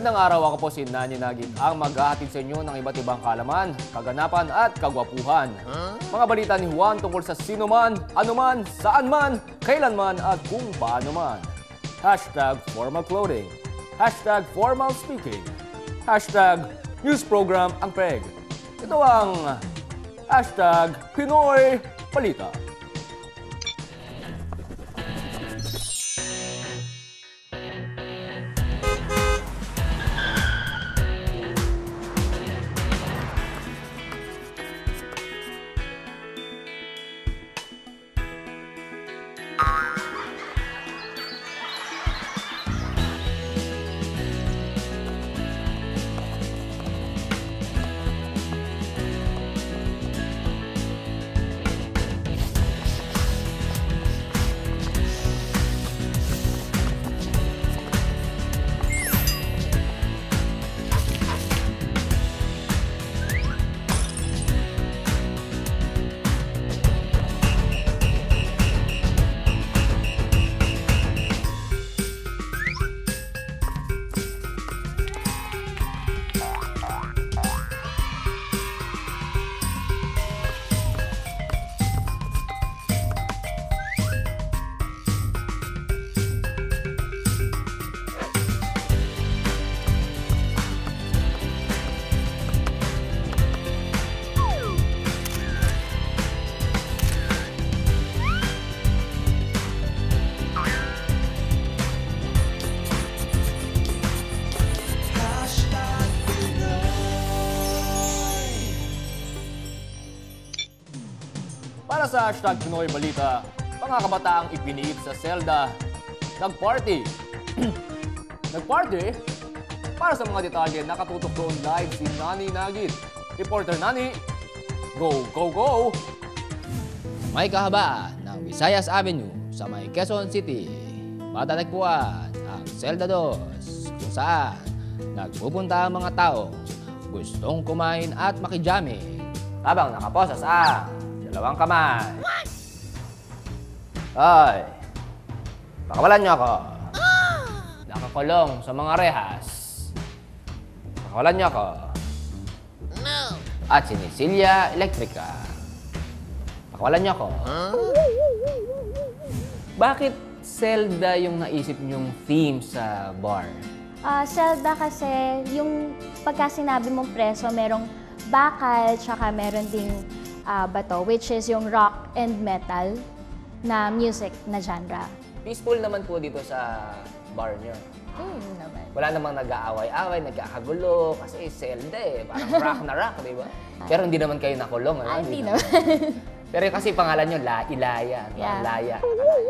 Magandang araw, ako po si Nani Nagit, ang maghahatid sa inyo ng iba't ibang kalaman, kaganapan at kagwapuhan. Mga balita ni Juan tungkol sa sino man, ano man, saan man, kailan man at kung paano man. Hashtag formal clothing. Hashtag formal speaking. Hashtag news program ang PEG. Ito ang hashtag Pinoy Balita. Sa hashtag Pinoy Balita, mga kabataang ipiniit sa selda, nagparty. nagparty? Para sa mga detalye, nakatutok doon live si Nani Nagit. Reporter Nani, go, go, go! May kahaba ng Visayas Avenue sa may Quezon City. Matatagpuan ang Zelda 2 kung saan nagpupunta ang mga tao gustong kumain at makijami habang nakaposas ang dalawang kamay. Ay, pakawalan niyo ako. Nakakulong sa mga rehas. Pakawalan niyo ako. At sinisilya elektrika. Pakawalan niyo ako. Bakit Zelda yung naisip niyong theme sa bar? Ah, Zelda kasi, yung pagka sinabi mong preso, merong bakal, tsaka meron ding ah, bato, which is yung rock and metal na music na genre. Peaceful naman po dito sa bar niyo. Hmm, naman. Wala namang nag-aaway-away, nagkakagulo, kasi Zelda eh. Parang rock na rock, di ba? Pero hindi naman kayo nakulong, ano? Ah, hindi naman. Pero kasi pangalan nyo, La Ilaya. no? Yeah. Laya.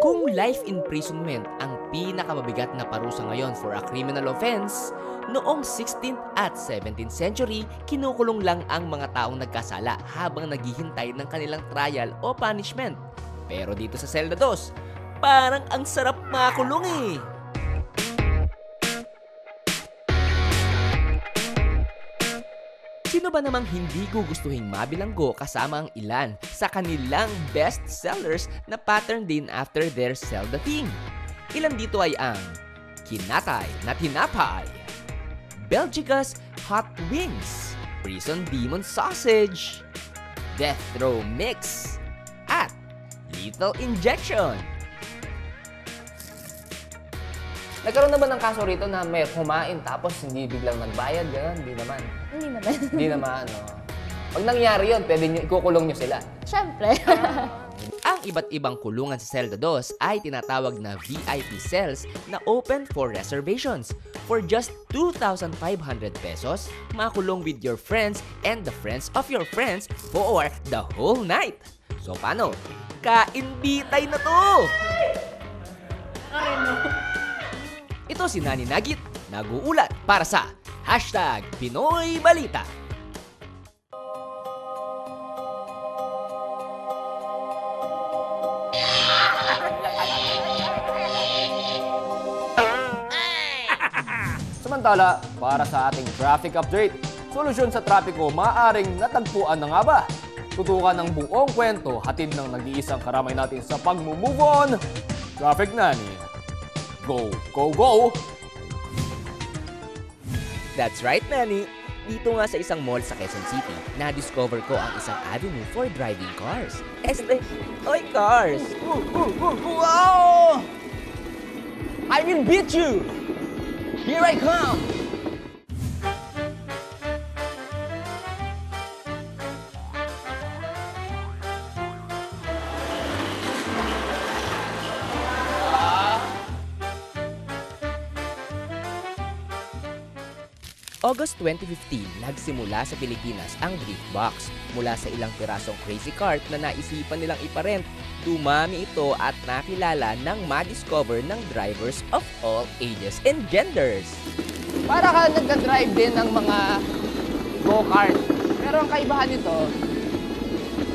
Kung life imprisonment ang pinakamabigat na parusa ngayon for a criminal offense, noong 16th at 17th century, kinukulong lang ang mga taong nagkasala habang naghihintay ng kanilang trial o punishment. Pero dito sa Zelda 2, parang ang sarap makulong eh. Sino ba namang hindi gugustuhin mabilanggo kasama ang ilan sa kanilang best sellers na pattern din after their Zelda theme? Ilan dito ay ang Kinatay na Tinapay, Belgica's Hot Wings, Prison Demon Sausage, Death Row Mix, at Lethal Injection. Nagkaroon na ba ng kaso rito na may kumain tapos hindi biglang nagbayad? Ganun, hindi naman. Hindi naman. Hindi naman, no. Pag nangyari yun, pwede nyo, ikukulong nyo sila. Siyempre. Ang iba't ibang kulungan sa Zelda 2 ay tinatawag na VIP cells na open for reservations. For just 2,500 pesos, makulong with your friends and the friends of your friends for the whole night. So paano? Kainbitay na to! Ito si Nani Nagit, nag-uulat para sa Hashtag Pinoy Balita. Samantala, para sa ating traffic update, solusyon sa trapiko maaring natagpuan na nga ba? Tutukan ng buong kwento, hatid ng nag-iisang karamay natin sa pag-move on, Traffic Nani. Go, go, go! That's right, Manny. Dito nga sa isang mall sa Quezon City, na-discover ko ang isang avenue for driving cars. Este, oy cars! Wow! I will beat you! Here I come! August 2015, nagsimula sa Pilipinas ang Drift Box. Mula sa ilang pirasong crazy cart na naisipan nilang iparent, dumami ito at nakilala ng ma-discover ng drivers of all ages and genders. Para ka nagka-drive din ng mga go-kart. Pero ang kaibahan nito,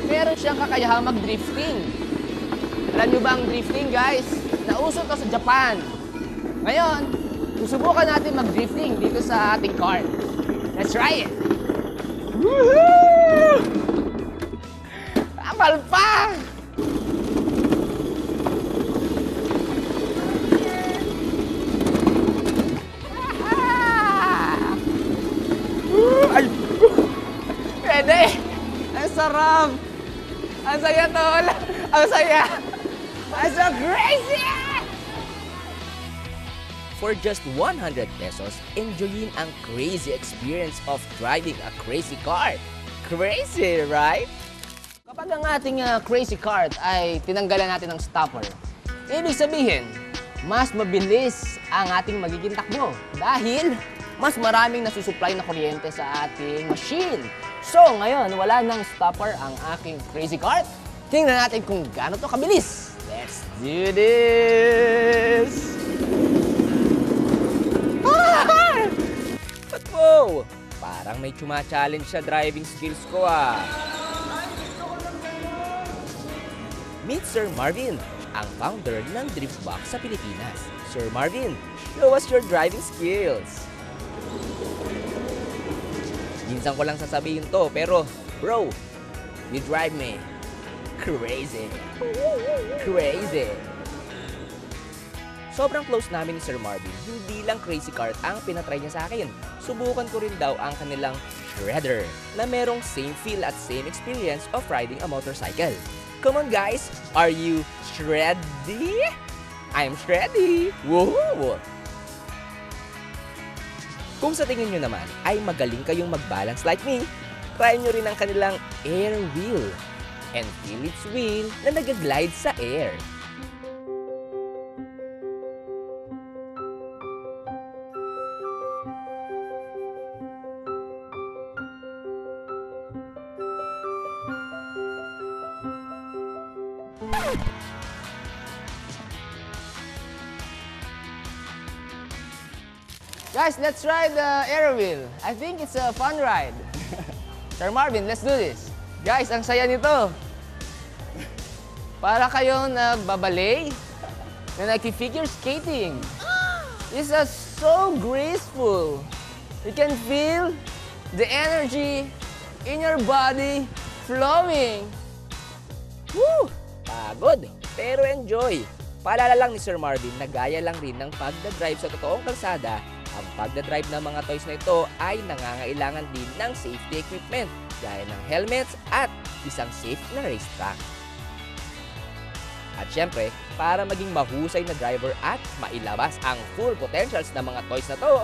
meron siyang kakayahang mag-drifting. Alam nyo ba ang drifting, guys? Nauso to sa Japan. Ngayon, susubukan natin mag-drifting dito sa ating car. Let's try it! Woohoo! Kapal pa! Ay! Pwede! Ang sarap! Ang saya, tol! Ang saya! Ang so crazy! For just 100 pesos, enjoyin ang crazy experience of driving a crazy car. Crazy, right? Kapag ang ating ah, crazy cart ay tinanggalan natin ng stopper, ibig sabihin, mas mabilis ang ating magiging takbo dahil mas maraming nasusupply na kuryente sa ating machine. So, ngayon, wala nang stopper ang aking crazy cart. Tingnan natin kung gaano to kabilis. Let's do this! Wow, parang may chuma-challenge sa driving skills ko ah. Meet Sir Marvin, ang founder ng Driftbox sa Pilipinas. Sir Marvin, show us your driving skills. Minsan ko lang sasabihin to, pero bro, you drive me crazy. Crazy. Sobrang close namin ni Sir Marvin, hindi lang crazy cart ang pinatry niya sa akin. Subukan ko rin daw ang kanilang shredder na merong same feel at same experience of riding a motorcycle. Come on guys, are you shreddy? I'm shreddy! Woohoo! Kung sa tingin nyo naman ay magaling kayong mag-balance like me, try nyo rin ang kanilang air wheel and its wheel na nag-glide sa air. Guys, let's ride the air wheel. I think it's a fun ride. Sir Marvin, let's do this. Guys, ang saya nito. Para kayong nagbabalay na nag-figure skating. This is so graceful. You can feel the energy in your body flowing. Woo! Pagod, pero enjoy. Paalala lang ni Sir Marvin na gaya lang rin ng pagdadrive sa totoong kalsada, ang pagdadrive ng mga toys na ito ay nangangailangan din ng safety equipment gaya ng helmets at isang safe na racetrack. At syempre, para maging mahusay na driver at mailabas ang full potentials ng mga toys na to,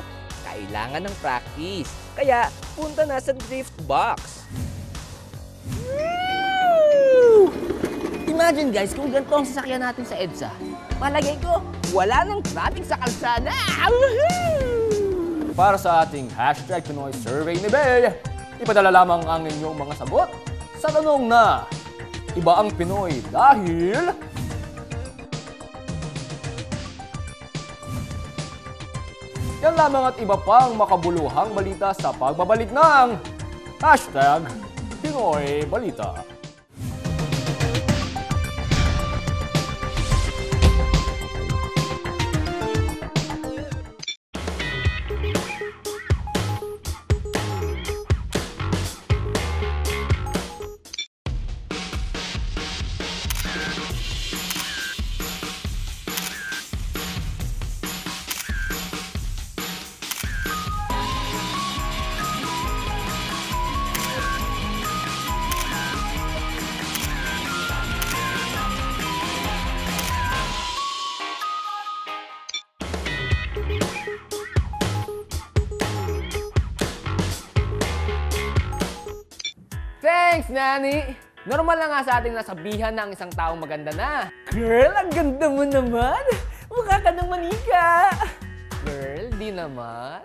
kailangan ng practice. Kaya, punta na sa Drift Box. Imagine guys, kung ganito ang sasakyan natin sa EDSA, palagay ko, wala nang traffic sa kalsada. Woohoo! Para sa ating hashtag Pinoy Survey ni Bey, ipadala lamang ang inyong mga sagot sa tanong na Iba ang Pinoy dahil... Yan lamang at iba pang makabuluhang balita sa pagbabalik ng Hashtag Pinoy Balita. Nani! Normal na nga sa ating nasabihan ng isang taong maganda na. Girl, ang ganda mo naman! Mukha ka ng manika! Girl, di naman.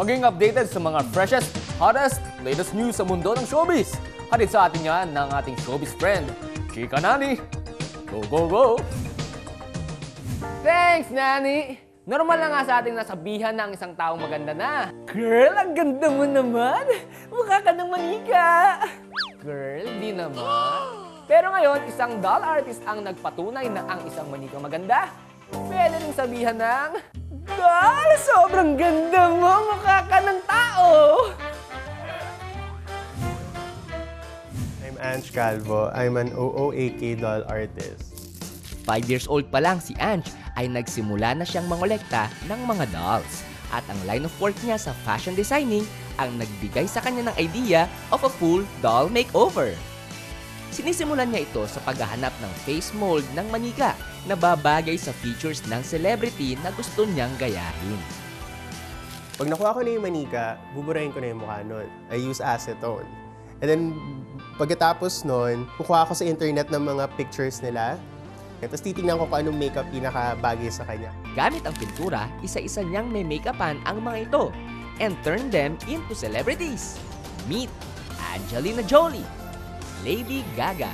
Maging updated sa mga freshest, hottest, latest news sa mundo ng showbiz. Hatid sa atin yan ng ating showbiz friend, Chika Nani. Go, go, go! Thanks, Nani! Normal na nga sa ating nasabihan ng isang taong maganda na. Girl, ang ganda mo naman! Mukha ka ng manika! Girl, di naman. Pero ngayon, isang doll artist ang nagpatunay na ang isang manika maganda. Pwede rin sabihan ng, Doll, sobrang ganda mo! Mukha ka ng tao! I'm Ange Calvo. I'm an OOAK doll artist. 5 years old pa lang si Ange ay nagsimula na siyang mangolekta ng mga dolls. At ang line of work niya sa fashion designing ang nagbigay sa kanya ng idea of a full doll makeover. Sinisimulan niya ito sa paghahanap ng face mold ng manika na babagay sa features ng celebrity na gusto niyang gayahin. Pag nakuha ko na yung manika, buburahin ko na yung mukha nun. I use acetone. And then, pagkatapos nun, kukuha ako sa internet ng mga pictures nila. Tapos titingnan ko kung anong makeup pinakabagay sa kanya. Gamit ang pintura, isa-isa niyang may make-upan ang mga ito and turn them into celebrities. Meet Angelina Jolie, Lady Gaga,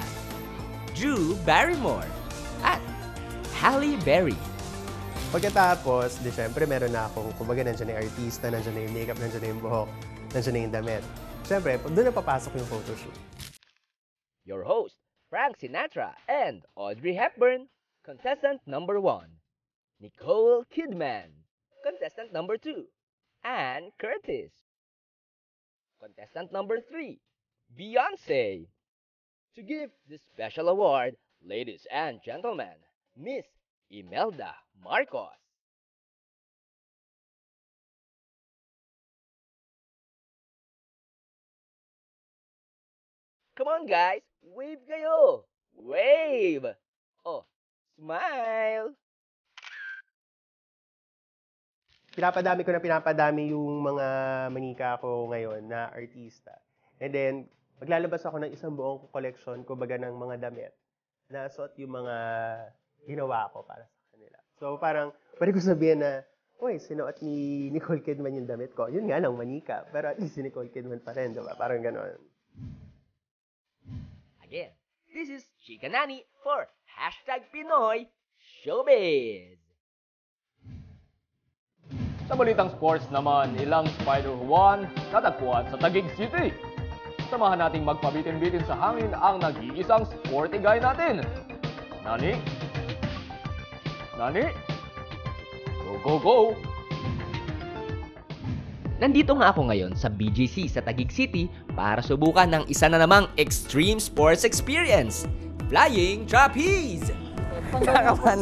Drew Barrymore, at Halle Berry. Pagkatapos, di syempre meron na akong, kumbaga nandiyan na yung artista, nandiyan na yung makeup, nandiyan na yung buhok, nandiyan na yung damit. Syempre, doon na papasok yung photoshoot. Your host, Frank Sinatra and Audrey Hepburn. Contestant number one, Nicole Kidman. Contestant number two, Anne Curtis. Contestant number three, Beyonce. To give this special award, ladies and gentlemen, Miss Imelda Marcos. Come on guys, wave kayo! Wave! Oh, smile! Pinapadami ko na pinapadami yung mga manika ko ngayon na artista. And then, maglalabas ako ng isang buong collection, kumbaga ng mga damit na suot yung mga ginawa ko para sa kanila. So parang, pwede ko sabihin na, Uy, sinuot ni Nicole Kidman yung damit ko. Yun nga lang, manika. Pero at least si Nicole Kidman pa rin, diba? Parang ganon. Again, this is Chika Nani for Hashtag Pinoy Showbiz! Sa balitang sports naman, ilang Spider-Juan natagpuan sa Taguig City. Samahan nating magpabitin-bitin sa hangin ang nag-iisang sporty guy natin. Nani? Nani? Go, go, go! Nandito nga ako ngayon sa BGC sa Taguig City para subukan ng isa na namang extreme sports experience, Flying Trapeze! Nakakapan.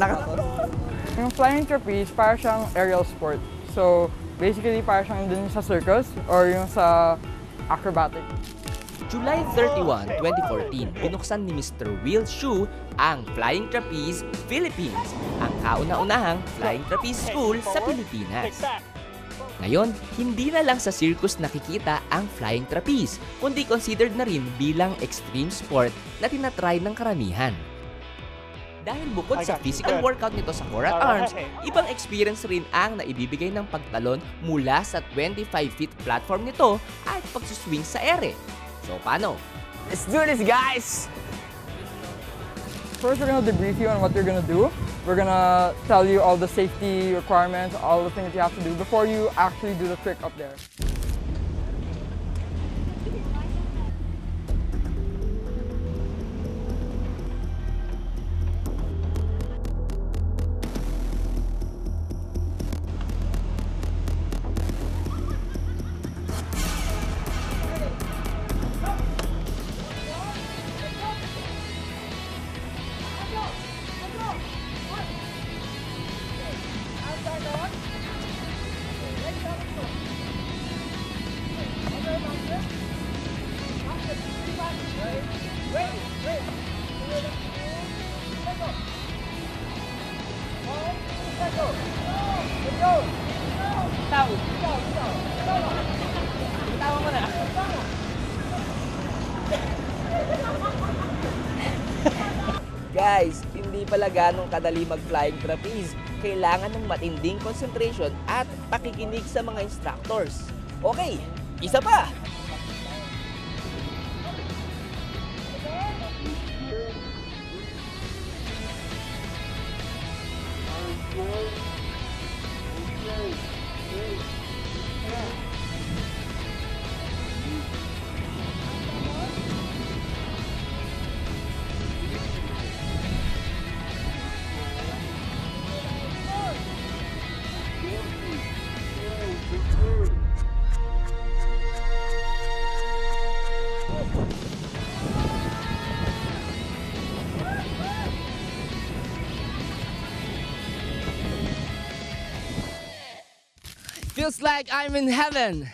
Yung flying trapeze, para siyang aerial sport. So, basically, para siyang dun sa circus or yung sa acrobatic. July 31, 2014, binuksan ni Mr. Will Shu ang Flying Trapeze Philippines, ang kauna-unahang flying trapeze school sa Pilipinas. Ngayon, hindi na lang sa circus nakikita ang flying trapeze, kundi considered na rin bilang extreme sport na tinatry ng karamihan. Dahil bukod sa physical workout nito sa core at arms, ibang experience rin ang naibibigay ng pagtalon mula sa 25 feet platform nito at pagsuswing sa ere. So paano? Let's do this, guys! First, we're gonna debrief you on what you're gonna do. We're gonna tell you all the safety requirements, all the things you have to do before you actually do the trick up there. Guys, hindi pala ganong kadali mag-flying trapeze. Kailangan ng matinding concentration at pakikinig sa mga instructors. Okay, isa pa! Feels like I'm in heaven.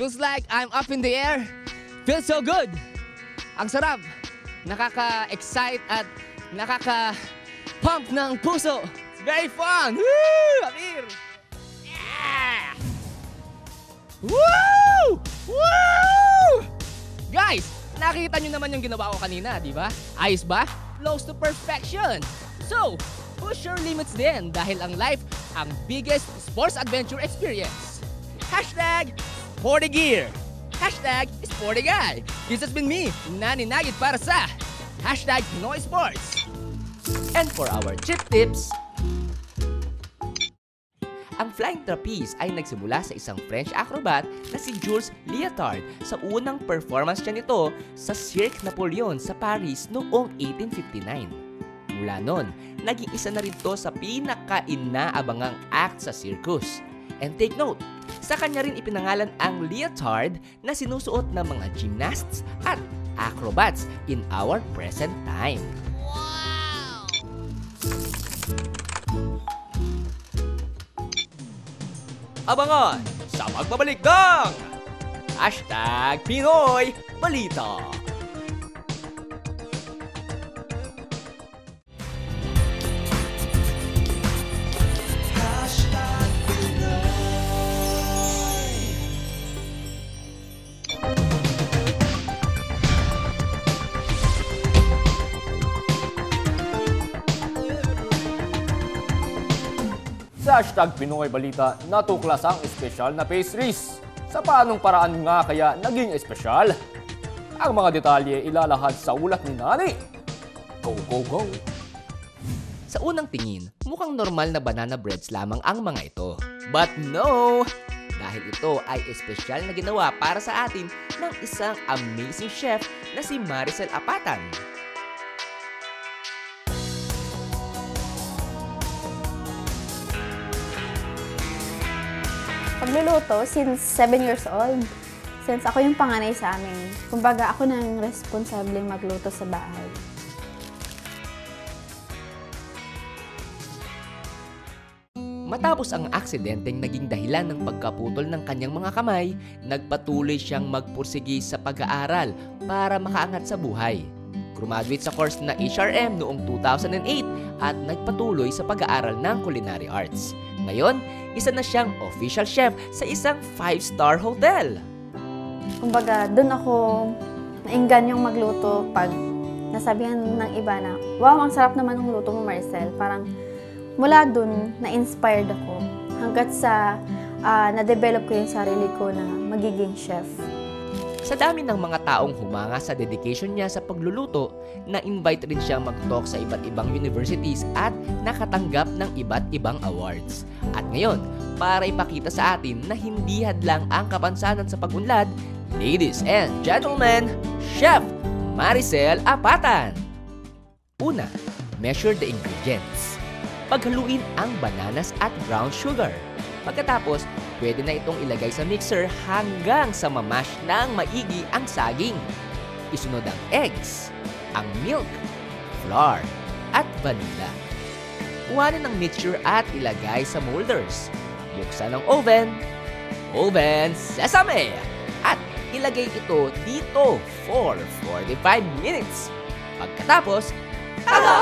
Feels like I'm up in the air. Feels so good. Ang sarap. Nakaka-excite at nakaka-pump ng puso. It's very fun. Woo! Amir! Yeah! Woo! Woo! Guys, nakita nyo naman yung ginawa ko kanina, di ba? Ayos ba? Close to perfection. So, push your limits din dahil ang life ang biggest sports adventure experience. Hashtag Sporty Gear. Hashtag Sporty Guy. This has been me, Nani Nagit para sa Hashtag Pinoy Sports. And for our chip tips, ang flying trapeze ay nagsimula sa isang French acrobat na si Jules Leotard sa unang performance niya nito sa Cirque Napoleon sa Paris noong 1859. Mula noon, naging isa na rin to sa pinaka-inaabangang act sa circus. And take note, sa kanya rin ipinangalan ang leotard na sinusuot ng mga gymnasts at acrobats in our present time. Abangan sa pagbabalik ng Hashtag Pinoy Balita. Hashtag Pinoy Balita, natuklas ang espesyal na pastries. Sa paanong paraan nga kaya naging espesyal? Ang mga detalye ilalahad sa ulat ni Nani. Go, go, go! Sa unang tingin, mukhang normal na banana breads lamang ang mga ito. But no! Dahil ito ay espesyal na ginawa para sa atin ng isang amazing chef na si Maricel Apatan. Pagluluto, since 7 years old. Since ako yung panganay sa amin. Kumbaga, ako nang responsable magluto sa bahay. Matapos ang aksidenteng naging dahilan ng pagkaputol ng kanyang mga kamay, nagpatuloy siyang magpursigi sa pag-aaral para makaangat sa buhay. Graduate sa course na HRM noong 2008 at nagpatuloy sa pag-aaral ng culinary arts. Ngayon, isa na siyang official chef sa isang 5-star hotel. Kumbaga, doon ako nainggan yung magluto pag nasabihan ng iba na, wow, ang sarap naman ng luto mo, Marcel. Parang mula doon, na-inspired ako hanggat sa ah, na-develop ko yung sarili ko na magiging chef. Sa dami ng mga taong humanga sa dedication niya sa pagluluto, na-invite rin siyang mag-talk sa iba't ibang universities at nakatanggap ng iba't ibang awards. At ngayon, para ipakita sa atin na hindi hadlang ang kapansanan sa pagunlad, ladies and gentlemen, Chef Maricel Apatan! Una, measure the ingredients. Paghaluin ang bananas at brown sugar. Pagkatapos, pwede na itong ilagay sa mixer hanggang sa mamash ng maigi ang saging. Isunod ang eggs, ang milk, flour, at vanilla. Kuhanin ang mixture at ilagay sa molders. Buksan ang oven, oven sesame, at ilagay ito dito for 45 minutes. Pagkatapos, tala!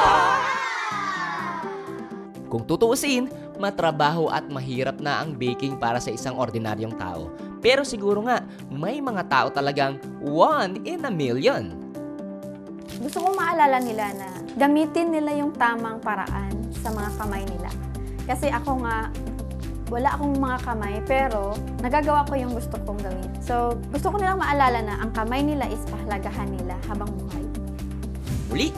Kung tutuusin, matrabaho at mahirap na ang baking para sa isang ordinaryong tao. Pero siguro nga, may mga tao talagang one in a million. Gusto kong maalala nila na gamitin nila yung tamang paraan sa mga kamay nila. Kasi ako nga, wala akong mga kamay, pero nagagawa ko yung gusto kong gawin. So, gusto ko nilang maalala na ang kamay nila is pahalagahan nila habang buhay. Muli,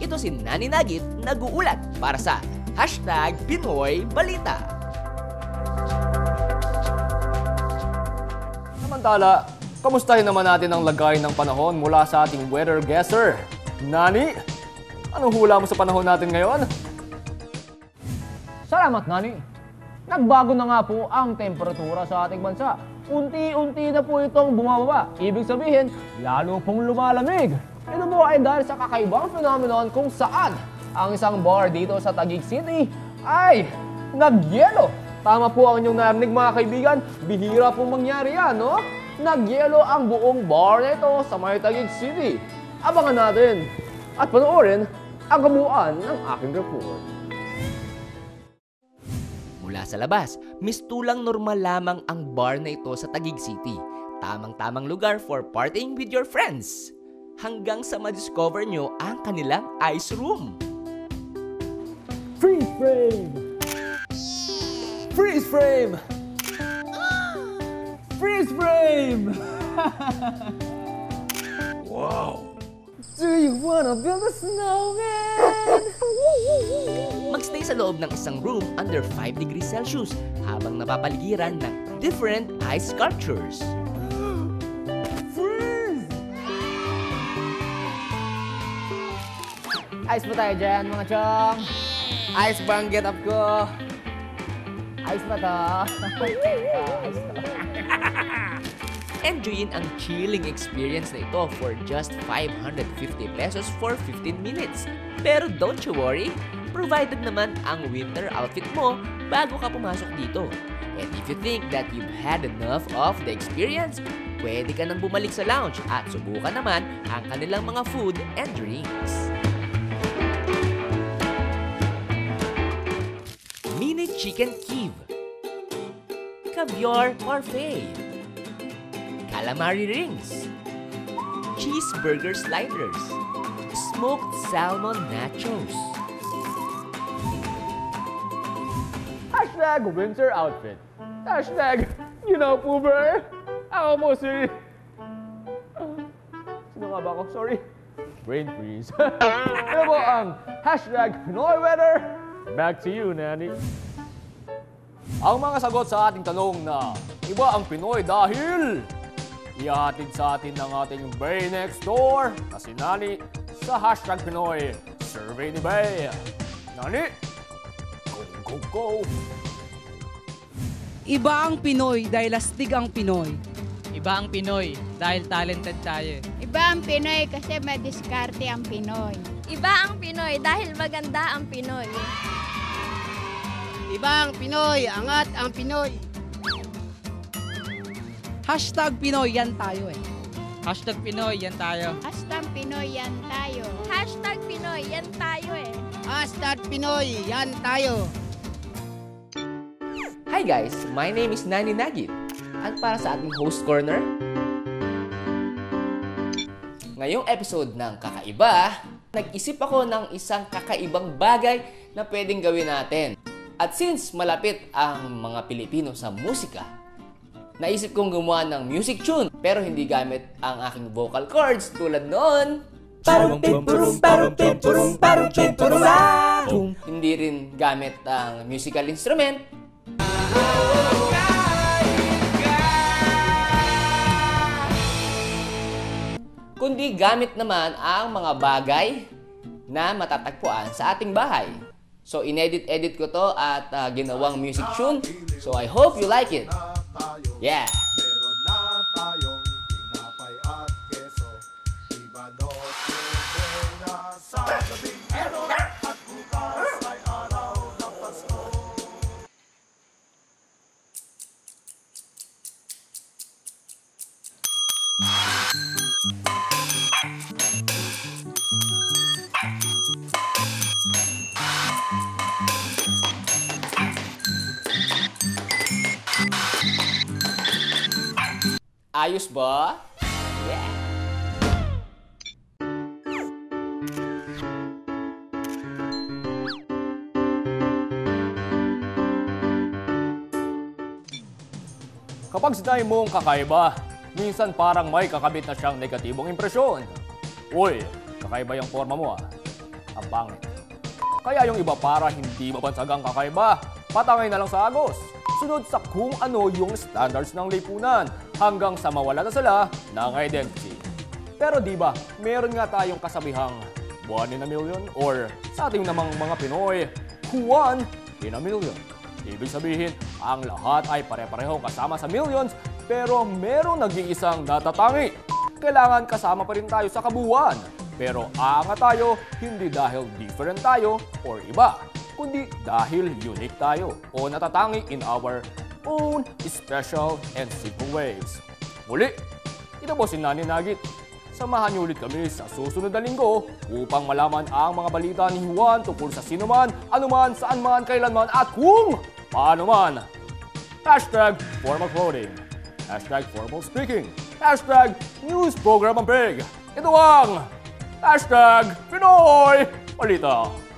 ito si Nani Nagit nag-uulat para sa Hashtag Pinoy Balita. Samantala, kamustahin naman natin ang lagay ng panahon mula sa ating weather guesser. Nani, anong hula mo sa panahon natin ngayon? Salamat, Nani. Nagbago na nga po ang temperatura sa ating bansa. Unti-unti na po itong bumababa. Ibig sabihin, lalo pong lumalamig. Ito po ay dahil sa kakaibang phenomenon kung saan ang isang bar dito sa Taguig City ay nagyelo. Tama po ang inyong narinig mga kaibigan, bihira pong mangyari yan, no? Nagyelo ang buong bar na ito sa may Taguig City. Abangan natin at panoorin ang kabuuan ng aking report. Mula sa labas, mistulang normal lamang ang bar na ito sa Taguig City. Tamang-tamang lugar for partying with your friends. Hanggang sa ma-discover nyo ang kanilang ice room. Freeze frame! Freeze frame! Freeze frame! wow! Do you wanna build a snowman? Magstay sa loob ng isang room under 5 degrees Celsius habang napapaligiran ng different ice sculptures. Ayos ba tayo dyan, mga chong? Ayos ba ang get up ko? Ayos ba to? Ayos to. Enjoyin ang chilling experience na ito for just 550 pesos for 15 minutes. Pero don't you worry, provided naman ang winter outfit mo bago ka pumasok dito. And if you think that you've had enough of the experience, pwede ka nang bumalik sa lounge at subukan naman ang kanilang mga food and drinks. Chicken Cube Caviar Parfait Calamari Rings Cheeseburger Sliders Smoked Salmon Nachos Hashtag winter outfit. Hashtag, you know, Poober. Ako po si... Sino nga ba ako? Sorry. Brain freeze. Po ang hashtag Pinoy weather. Back to you, Nanny. Ang mga sagot sa ating tanong na iba ang Pinoy dahil ihahatid sa atin ng ating Bay Next Door na si Nani sa hashtag Pinoy Survey ni Bay. Nani, go, go, go! Iba ang Pinoy dahil astig ang Pinoy. Iba ang Pinoy dahil talented tayo. Iba ang Pinoy kasi may diskarte ang Pinoy. Iba ang Pinoy dahil maganda ang Pinoy. Iba ang Pinoy, angat ang Pinoy. Hashtag Pinoy, yan tayo eh. Hashtag Pinoy, yan tayo. Hashtag Pinoy yan tayo. Hashtag Pinoy, yan tayo eh. Hashtag Pinoy, yan tayo. Hi guys, my name is Nani Nagit. At para sa ating host corner, ngayong episode ng Kakaiba, nag-isip ako ng isang kakaibang bagay na pwedeng gawin natin. At since malapit ang mga Pilipino sa musika, naisip kong gumawa ng music tune pero hindi gamit ang aking vocal cords tulad noon. Hindi rin gamit ang musical instrument kundi gamit naman ang mga bagay na matatagpuan sa ating bahay. So, inedit-edit ko to at uh, ginawang music tune. So, I hope you like it. Yeah! Ayos ba? Kapag sinabi mong kakaiba, minsan parang may kakabit na siyang negatibong impresyon. Uy, kakaiba yung forma mo ah. Ang pangit. Kaya yung iba para hindi mabansagang kakaiba, patangay na lang sa agos. Sunod sa kung ano yung standards ng lipunan hanggang sa mawala na sila ng identity. Pero di ba, meron nga tayong kasabihang one in a million or sa ating namang mga Pinoy, one in a million. Ibig sabihin, ang lahat ay pare-pareho kasama sa millions pero merong nag-iisang natatangi. Kailangan kasama pa rin tayo sa kabuuan. Pero aangat tayo hindi dahil different tayo or iba, kundi dahil unique tayo o natatangi in our own special and simple ways. Muli, ito po si Nani Nagit. Samahan niyo ulit kami sa susunod na linggo upang malaman ang mga balita ni Juan tungkol sa sino man, anuman, saan man, kailanman at kung paano man. Hashtag formal clothing. Hashtag formal speaking. Hashtag news program ang pig. Ito ang Hashtag Pinoy Balita.